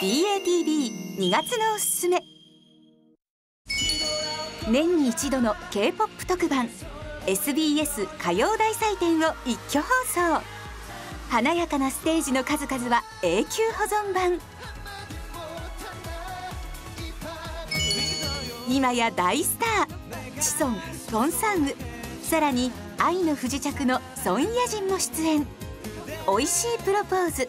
DATV2 月のおすすめ。年に一度の K-POP 特番 SBS 歌謡大祭典を一挙放送。華やかなステージの数々は永久保存版。今や大スターチソン、トンサンウさらに愛の不時着のソン・ヤジンも出演。おいしいプロポーズ。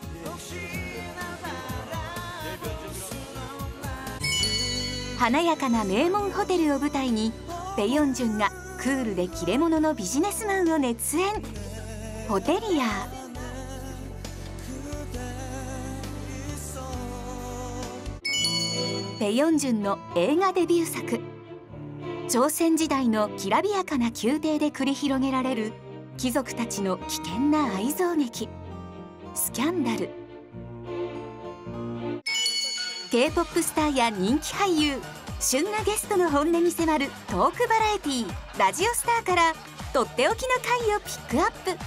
華やかな名門ホテルを舞台にペヨンジュンがクールで切れ者のビジネスマンを熱演。ホテリア。ペヨンジュンの映画デビュー作。朝鮮時代のきらびやかな宮廷で繰り広げられる貴族たちの危険な愛憎劇。スキャンダル。K-POP スターや人気俳優。旬なゲストの本音に迫るトークバラエティーラジオスターからとっておきの回をピックアップ。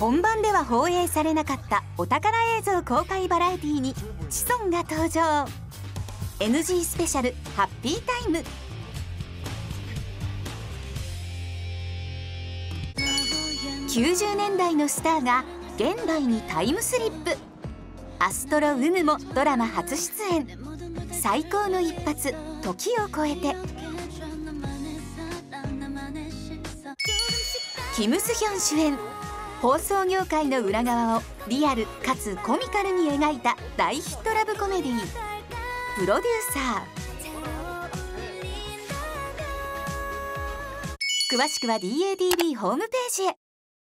本番では放映されなかったお宝映像公開バラエティーにチソンが登場。NG スペシャルハッピータイム。90年代のスターが現代にタイムスリップ。アストロ・ウムもドラマ初出演。最高の一発時を超えて。キム・スヒョン主演。放送業界の裏側をリアルかつコミカルに描いた大ヒットラブコメディプロデューサー。詳しくは DATV ホームページへ。